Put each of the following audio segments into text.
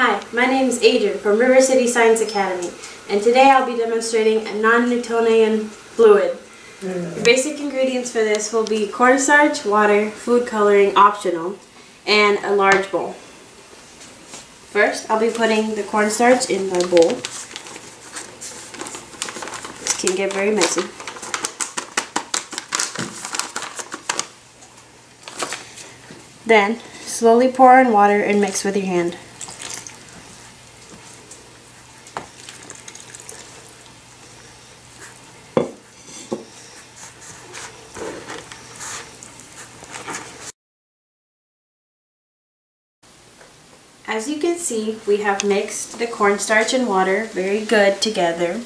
Hi, my name is Adrian from River City Science Academy, and today I'll be demonstrating a non-Newtonian fluid. The basic ingredients for this will be cornstarch, water, food coloring optional, and a large bowl. First, I'll be putting the cornstarch in my bowl. This can get very messy. Then, slowly pour in water and mix with your hand. As you can see, we have mixed the cornstarch and water very good together.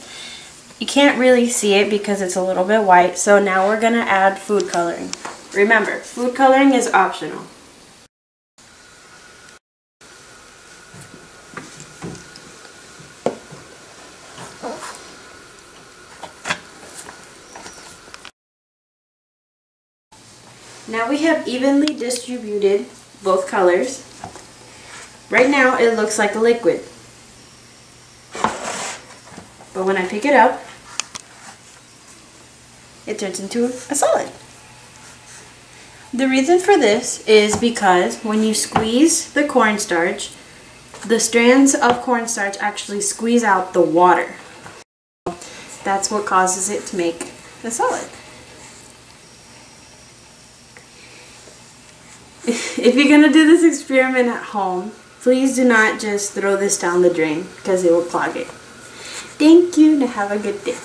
You can't really see it because it's a little bit white, so now we're going to add food coloring. Remember, food coloring is optional. Now we have evenly distributed both colors. Right now it looks like a liquid. But when I pick it up, it turns into a solid. The reason for this is because when you squeeze the cornstarch, the strands of cornstarch actually squeeze out the water. That's what causes it to make a solid. if you're going to do this experiment at home, please do not just throw this down the drain because it will clog it. Thank you and have a good day.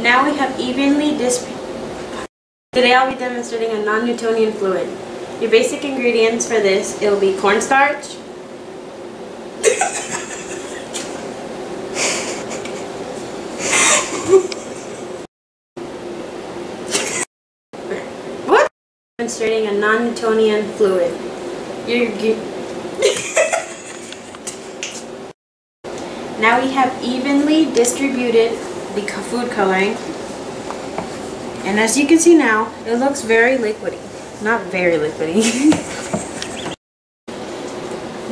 Now we have evenly distributed Today I'll be demonstrating a non-Newtonian fluid. Your basic ingredients for this, it will be cornstarch, what? Demonstrating a non-Newtonian fluid. You're, now we have evenly distributed the food coloring and as you can see now, it looks very liquidy. Not very liquidy.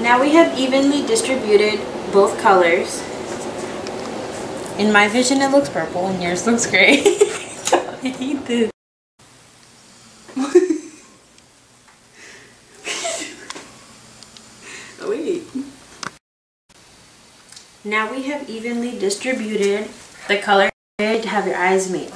now we have evenly distributed both colors. In my vision it looks purple and yours looks gray. I hate this. oh wait. Now we have evenly distributed the color to have your eyes meet.